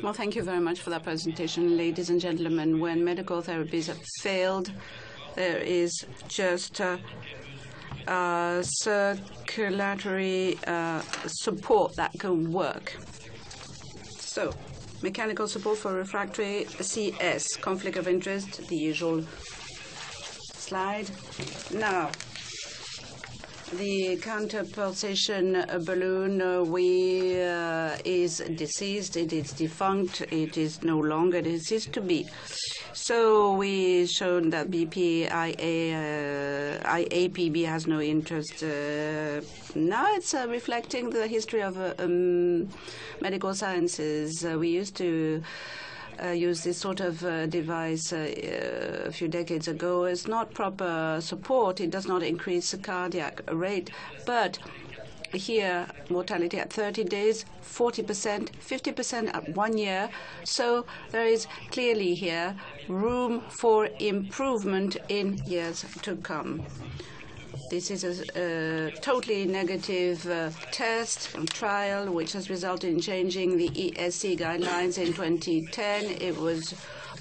Well, thank you very much for that presentation, ladies and gentlemen. When medical therapies have failed, there is just uh, uh, circulatory uh, support that can work. So, mechanical support for refractory CS, conflict of interest, the usual slide. Now, the counter pulsation balloon uh, we uh, is deceased. It is defunct. It is no longer. It ceased to be. So we shown that BPIA, uh, IAPB has no interest. Uh, now it's uh, reflecting the history of uh, um, medical sciences. Uh, we used to uh, use this sort of uh, device uh, a few decades ago. It's not proper support. It does not increase the cardiac rate, but here mortality at 30 days 40% 50% at one year so there is clearly here room for improvement in years to come this is a, a totally negative uh, test and trial, which has resulted in changing the ESC guidelines in 2010. It was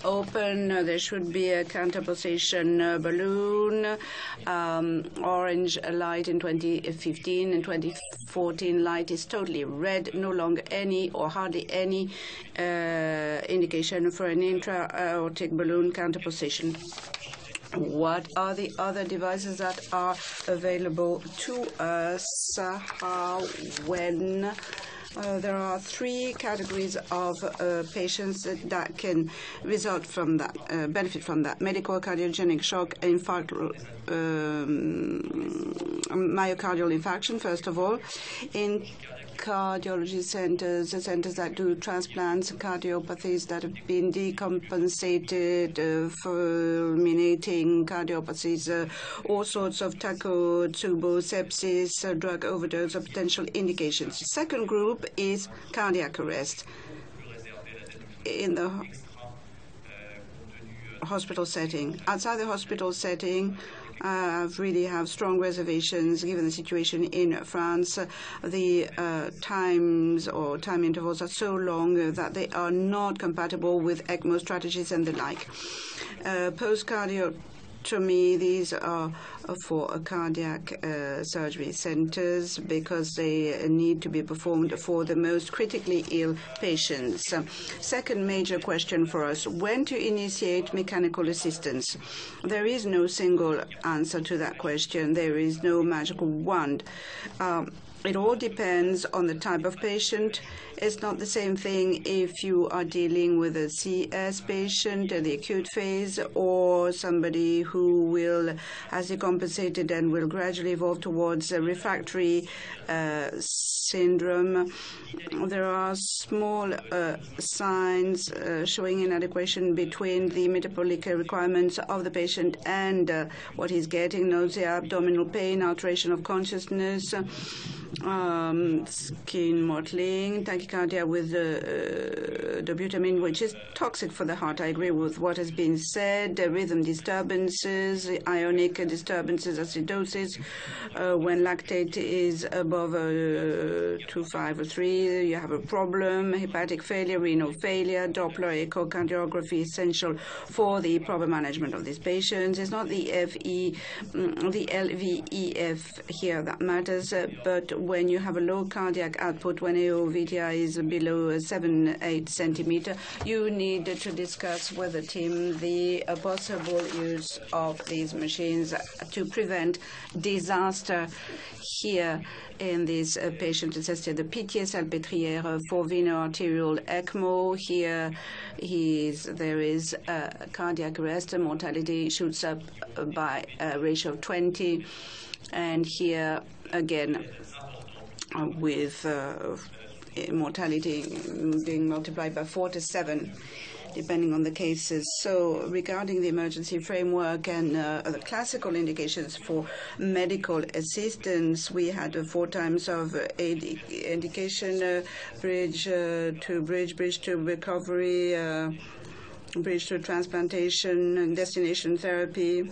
open. There should be a counterpulsation uh, balloon, um, orange light in 2015. and 2014, light is totally red, no longer any or hardly any uh, indication for an intra-aortic balloon counterpulsation. What are the other devices that are available to us How, when uh, there are three categories of uh, patients that, can result from that, uh, benefit from that. Medical cardiogenic shock, infarct, um, myocardial infarction, first of all. In cardiology centers, the centers that do transplants, cardiopathies that have been decompensated, uh, fulminating cardiopathies, uh, all sorts of Takotsubo, sepsis, uh, drug overdose, or potential indications. The second group is cardiac arrest. In the hospital setting. Outside the hospital setting, uh, really have strong reservations given the situation in France. The uh, times or time intervals are so long that they are not compatible with ECMO strategies and the like. Uh, Post-cardio to me, these are for cardiac uh, surgery centers because they need to be performed for the most critically ill patients. Second major question for us, when to initiate mechanical assistance? There is no single answer to that question. There is no magical wand. Um, it all depends on the type of patient. It's not the same thing if you are dealing with a CS patient in the acute phase or somebody who will has decompensated and will gradually evolve towards a refractory uh, syndrome. There are small uh, signs uh, showing inadequation between the metabolic requirements of the patient and uh, what he's getting, nausea, abdominal pain, alteration of consciousness, um, skin mottling, tachycardia with uh, dobutamine, which is toxic for the heart. I agree with what has been said. Rhythm disturbances, ionic disturbances, acidosis. Uh, when lactate is above uh, 2.5 or 3, you have a problem. Hepatic failure, renal failure, Doppler echocardiography essential for the proper management of these patients. It's not the FE, mm, the LVEF here that matters, uh, but when you have a low cardiac output, when AOVTI is below 7, 8 centimeter, you need to discuss with the team the uh, possible use of these machines to prevent disaster here in this uh, patient assisted the Pitié-Salpêtrière for veno-arterial ECMO. Here, there is a cardiac arrest. Mortality shoots up by a ratio of 20. And here, again, with uh, mortality being multiplied by four to seven depending on the cases. So regarding the emergency framework and uh, the classical indications for medical assistance, we had uh, four times of uh, indication, uh, bridge to bridge, bridge to recovery, bridge to transplantation, and destination therapy.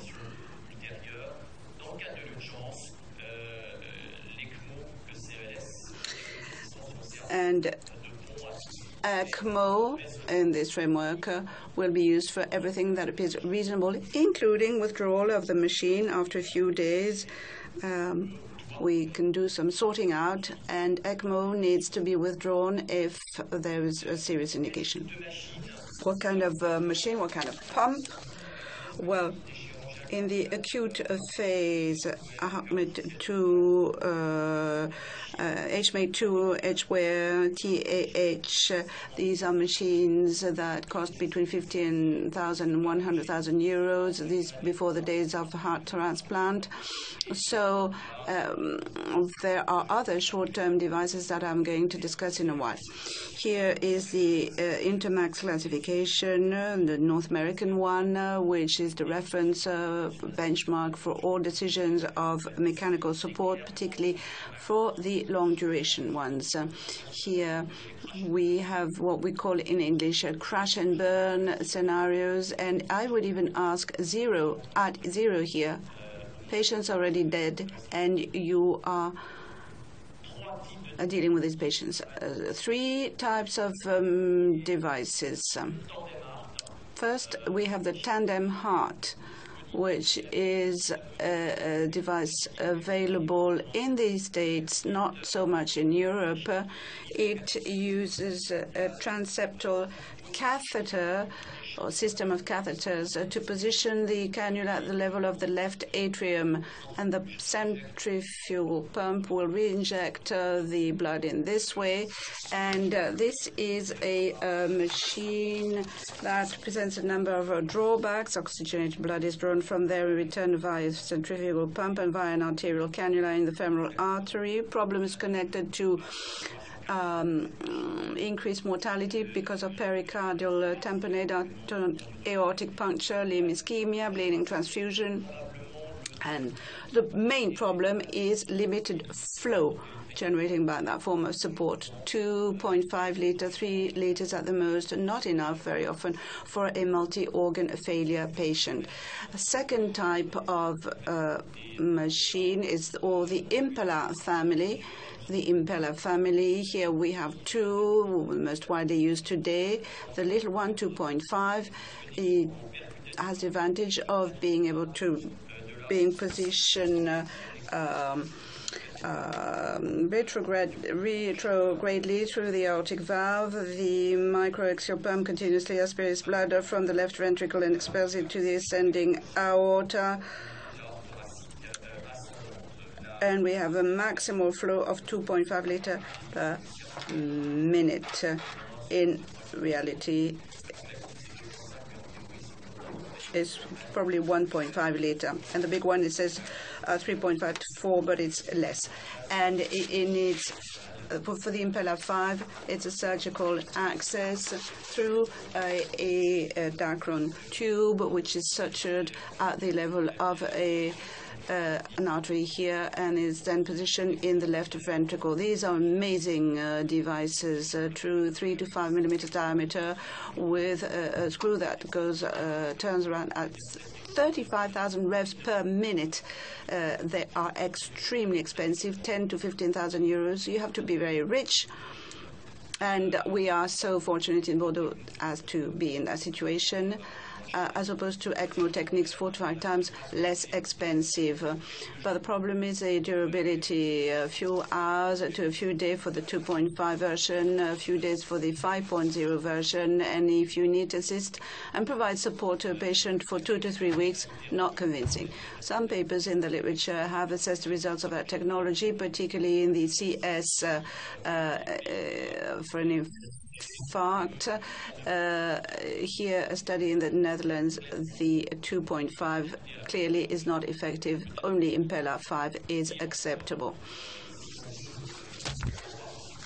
And ECMO in this framework uh, will be used for everything that appears reasonable, including withdrawal of the machine after a few days. Um, we can do some sorting out, and ECMO needs to be withdrawn if there is a serious indication. What kind of uh, machine? What kind of pump? Well, in the acute phase, HMAD2, uh, uh, HMAD2, HeartWare, TAH, these are machines that cost between 50,000 and 100,000 euros. These before the days of heart transplant. So um, there are other short-term devices that I'm going to discuss in a while. Here is the uh, INTERMACS classification, uh, the North American one, uh, which is the reference uh, benchmark for all decisions of mechanical support, particularly for the long duration ones. Here we have what we call in English crash and burn scenarios, and I would even ask zero at zero here patients already dead, and you are dealing with these patients. Uh, three types of um, devices. First, we have the TandemHeart, which is a, a, device available in the States, not so much in Europe. It uses a, a transeptal catheter or system of catheters uh, to position the cannula at the level of the left atrium, and the centrifugal pump will re-inject uh, the blood in this way. And uh, this is a, a, machine that presents a number of uh, drawbacks. Oxygenated blood is drawn from there and returned via centrifugal pump and via an arterial cannula in the femoral artery. Problems connected to um, increased mortality because of pericardial uh, tamponade, aortic puncture, limb ischemia, bleeding transfusion. And the main problem is limited flow generating by that form of support. 2.5 liter, 3 liters at the most, not enough very often for a multi-organ failure patient. A second type of uh, machine is all the Impella family the Impella family. Here we have two, most widely used today. The little one, 2.5, it has the advantage of being able to being positioned uh, um, um, retrograde, retrogradely through the aortic valve. The microaxial pump continuously aspirates blood from the left ventricle and expels it to the ascending aorta and we have a maximal flow of 2.5 liter per minute. In reality, it's probably 1.5 liter, and the big one it says uh, 3.5 to 4, but it's less, and it, it needs. Uh, for the Impella 5, it's a surgical access through a, a, a Dacron tube, which is sutured at the level of a uh, an artery here and is then positioned in the left ventricle. These are amazing uh, devices, uh, true three to five millimeters diameter, with a, a screw that goes uh, turns around at 35,000 revs per minute. Uh, they are extremely expensive, 10 to 15,000 euros. You have to be very rich. And we are so fortunate in Bordeaux as to be in that situation uh, as opposed to ECMO techniques four to five times less expensive. But the problem is the durability, a few hours to a few days for the 2.5 version, a few days for the 5.0 version, and if you need assist and provide support to a patient for two to three weeks, not convincing. Some papers in the literature have assessed the results of that technology, particularly in the CS uh, uh, uh for an fact, uh, here a study in the Netherlands, the 2.5 clearly is not effective. Only Impella 5 is acceptable.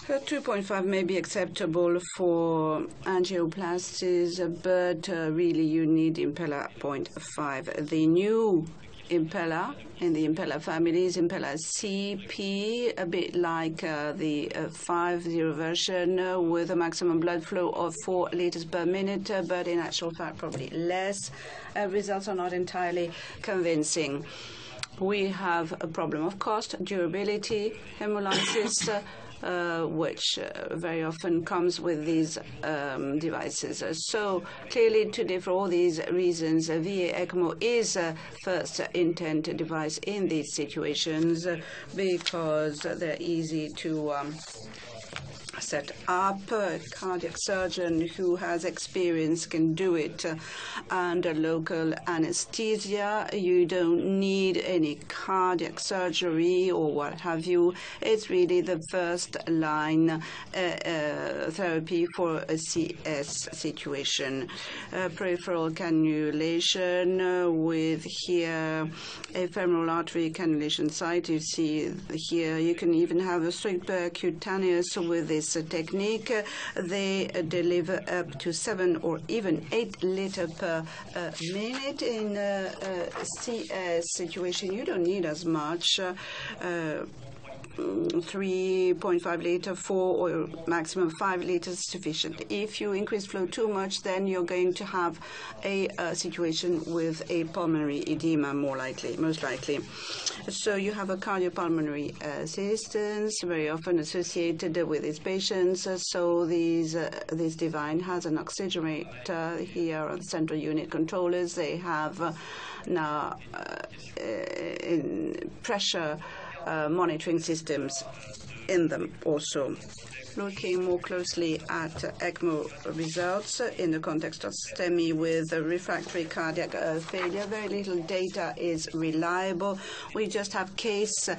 2.5 may be acceptable for angioplasties, but uh, really you need Impella 0.5. The new Impella in the Impella families, Impella CP, a bit like uh, the uh, 5.0 version uh, with a maximum blood flow of 4 liters per minute, uh, but in actual fact probably less. Uh, results are not entirely convincing. We have a problem of cost, durability, hemolysis, uh, which uh, very often comes with these um, devices. So clearly today, for all these reasons, VA ECMO is a first intent device in these situations because they're easy to um, set up. A cardiac surgeon who has experience can do it under local anesthesia. You don't need any cardiac surgery or what have you. It's really the first line uh, uh, therapy for a CS situation. Uh, peripheral cannulation uh, with here a femoral artery cannulation site. You see here you can even have a supracutaneous with this technique. They deliver up to seven or even eight liter per uh, minute. In a, a CS situation, you don't need as much. Uh, 3.5 liter, 4 or maximum 5 liters sufficient. If you increase flow too much, then you're going to have a, a situation with a pulmonary edema, more likely, most likely. So you have a cardiopulmonary assistance, very often associated with these patients. So these, uh, this device has an oxygenator here on the central unit controllers. They have uh, now uh, in pressure monitoring systems in them also. Looking more closely at ECMO results in the context of STEMI with refractory cardiac uh, failure, very little data is reliable. We just have case uh,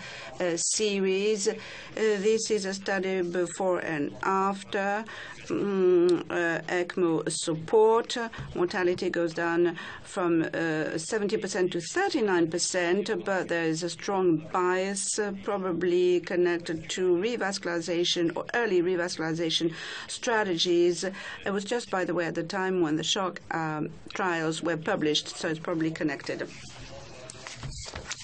series. Uh, this is a study before and after mm, uh, ECMO support, mortality goes down from 70% uh, to 39%, but there is a strong bias, uh, probably connected to revascularization or early revascularization strategies. It was just, by the way, at the time when the shock um, trials were published, so it's probably connected.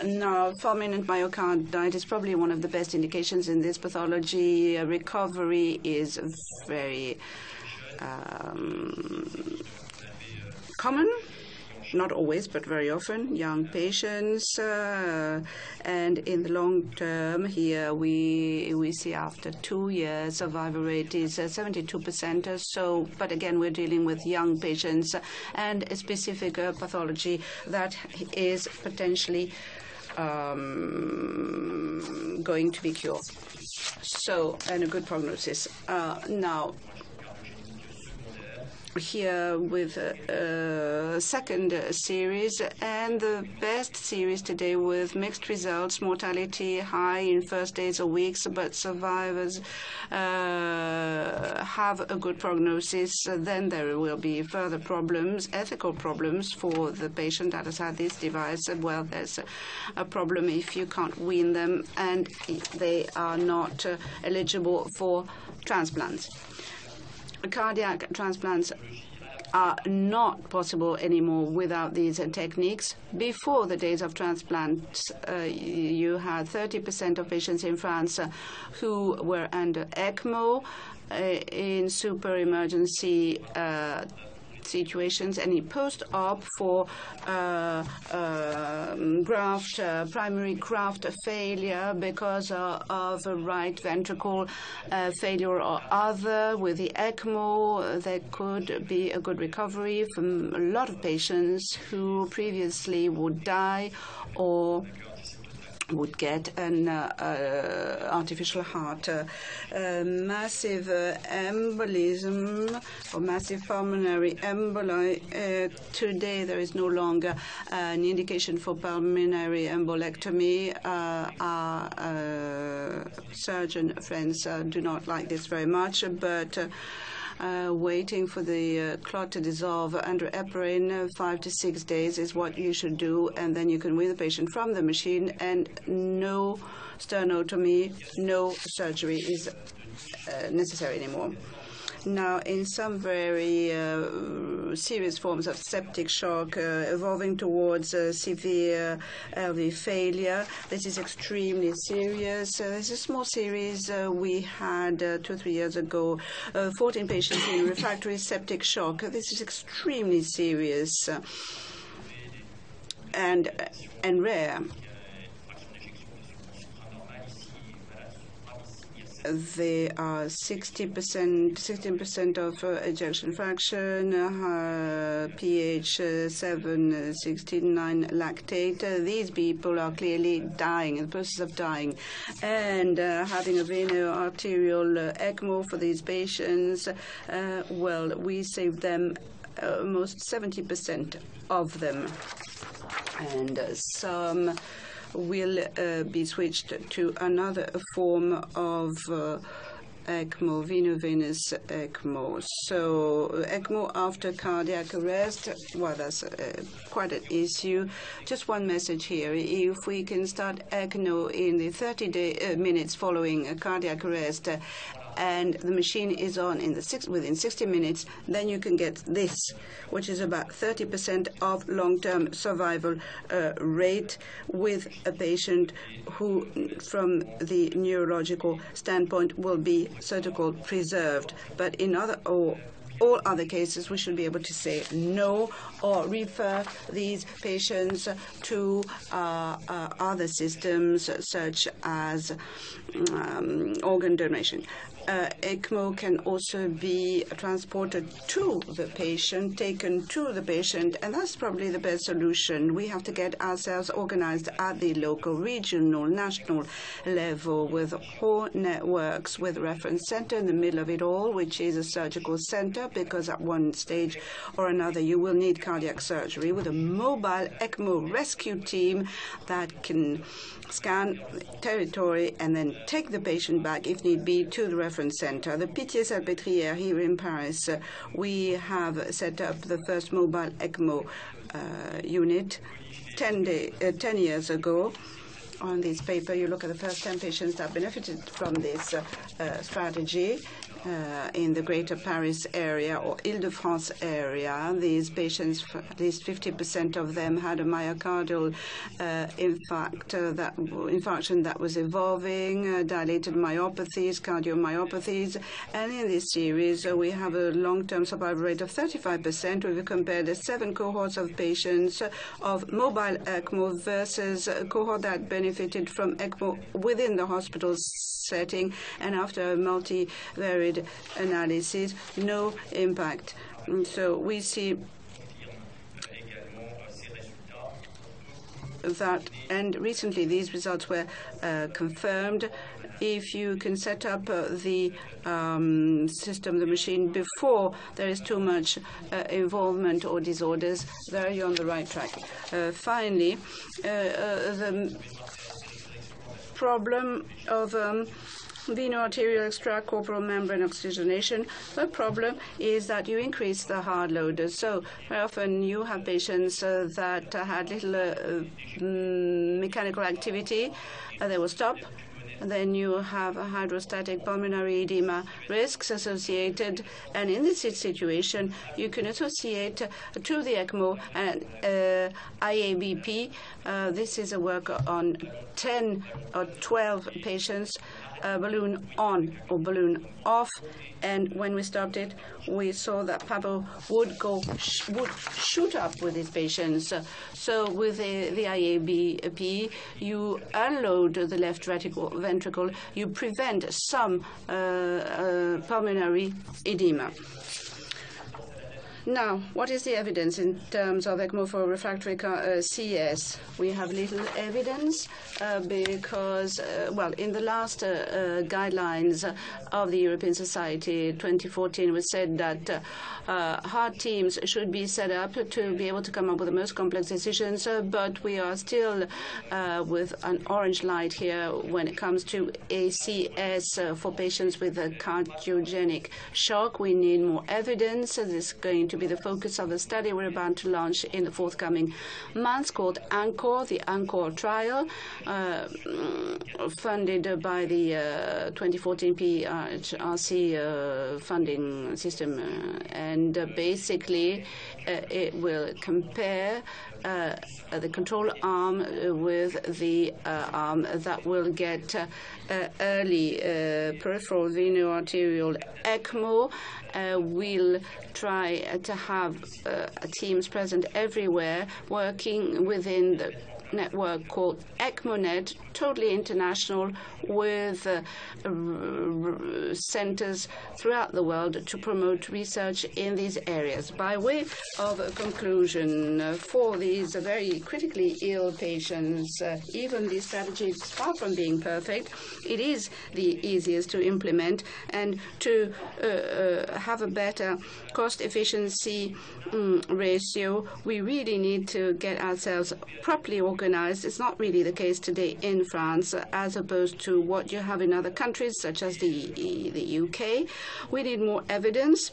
Now, fulminant myocarditis is probably one of the best indications in this pathology. Recovery is very um, common not always, but very often, young patients. Uh, and in the long term, here we we see after two years, survival rate is 72%. Uh, so, but again, we're dealing with young patients and a specific uh, pathology that is potentially um, going to be cured. So, and a good prognosis. Uh, now, here with a, second series and the best series today with mixed results, mortality high in first days or weeks, but survivors uh, have a good prognosis. Then there will be further problems, ethical problems for the patient that has had this device. Well, there's a, a problem if you can't wean them and they are not uh, eligible for transplants cardiac transplants are not possible anymore without these uh, techniques. Before the days of transplants, uh, you had 30% of patients in France uh, who were under ECMO uh, in super emergency situations, any post-op for uh, uh, graft, uh, primary graft failure because uh, of a right ventricle failure or other. With the ECMO, there could be a good recovery from a lot of patients who previously would die or would get an uh, uh, artificial heart. Uh, massive uh, embolism or massive pulmonary emboli. Uh, today, there is no longer an indication for pulmonary embolectomy. Uh, our surgeon friends do not like this very much, but waiting for the uh, clot to dissolve under heparin, uh, five to six days is what you should do, and then you can wean the patient from the machine, and no sternotomy, no surgery is uh, necessary anymore. Now, in some very uh, serious forms of septic shock, uh, evolving towards uh, severe LV failure, this is extremely serious. Uh, this is a small series uh, we had uh, two or three years ago, 14 patients in refractory septic shock. This is extremely serious and and rare. They are 60%, 16% of uh, ejection fraction, uh, pH uh, 7, uh, 69 lactate. Uh, these people are clearly dying, in the process of dying. And uh, having a veno-arterial uh, ECMO for these patients, uh, well, we saved them uh, almost 70% of them. And uh, some will uh, be switched to another form of uh, ECMO, veno-venous ECMO. So ECMO after cardiac arrest, well, that's uh, quite an issue. Just one message here. If we can start ECMO in the 30 day, uh, minutes following cardiac arrest and the machine is on in the six, within 60 minutes, then you can get this, which is about 30% of long-term survival uh, rate with a patient who, from the neurological standpoint, will be so-called preserved. But in other or all other cases, we should be able to say no or refer these patients to uh, uh, other systems such as um, organ donation Uh, ECMO can also be transported to the patient, taken to the patient, and that's probably the best solution. We have to get ourselves organized at the local, regional, national level with whole networks with reference center in the middle of it all, which is a surgical center, because at one stage or another you will need cardiac surgery with a mobile ECMO rescue team that can scan territory and then take the patient back, if need be, to the reference center. The Pitié-Salpêtrière here in Paris, uh, we have set up the first mobile ECMO uh, unit 10, day, uh, 10 years ago on this paper, you look at the first 10 patients that benefited from this uh, strategy uh, in the Greater Paris area or Ile-de-France area. These patients, at least 50% of them, had a myocardial uh, uh, that infarction that was evolving, uh, dilated myopathies, cardiomyopathies, and in this series uh, we have a long-term survival rate of 35%. We've compared the seven cohorts of patients of mobile ECMO versus a cohort that benefited from ECMO within the hospital setting, and after a multivariate analysis, no impact. So we see that, and recently these results were uh, confirmed. If you can set up uh, the um, system, the machine, before there is too much uh, involvement or disorders, there you're on the right track. Uh, finally, uh, uh, the problem of um, veno-arterial extracorporeal membrane oxygenation. The problem is that you increase the heart load. So very often you have patients uh, that uh, had little uh, mm, mechanical activity. they will stop then you have a hydrostatic pulmonary edema risks associated. And in this situation, you can associate uh, to the ECMO and uh, IABP. Uh, this is a work on 10 or 12 patients uh, balloon on or balloon off. And when we stopped it, we saw that PAVO would go sh would shoot up with these patients. So with the, the IABP, you unload the left ventricle, you prevent some uh, uh, pulmonary edema. Now, what is the evidence in terms of ECMO for refractory uh, CS? We have little evidence uh, because, uh, well, in the last uh, uh, guidelines of the European Society 2014, we said that uh, heart teams should be set up to be able to come up with the most complex decisions, but we are still with an orange light here when it comes to ACS for patients with a cardiogenic shock. We need more evidence. This is going to to be the focus of the study we're about to launch in the forthcoming months called ANCHOR, the ANCHOR trial, uh, funded by the uh, 2014 PRC uh, funding system. and basically, it will compare uh, the control arm with the uh, arm that will get uh, early peripheral veno-arterial ECMO. Uh, we'll try to have uh, teams present everywhere working within the network called ECMONET, totally international, with uh, centers throughout the world to promote research in these areas. By way of a conclusion, uh, for these very critically ill patients, uh, even strategy is far from being perfect, it is the easiest to implement and to uh, uh, have a better cost efficiency um, ratio. We really need to get ourselves properly organized. It's not really the case today in France, as opposed to what you have in other countries, such as the, the UK. We need more evidence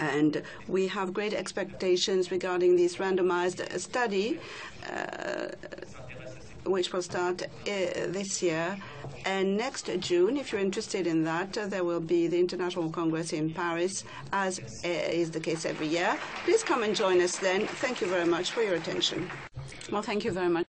and we have great expectations regarding this randomized study, uh, which will start uh, this year. And next June, if you're interested in that, uh, there will be the International Congress in Paris, as uh, is the case every year. Please come and join us then. Thank you very much for your attention. Well, thank you very much.